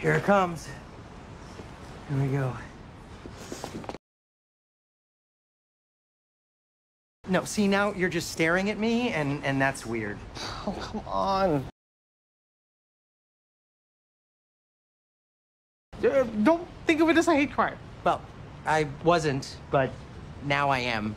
Here it comes. Here we go. No, see now you're just staring at me and and that's weird. Oh, come on. Uh, don't think of it as a hate crime. Well, I wasn't, but now I am.